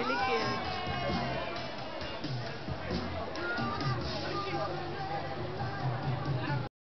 really cute.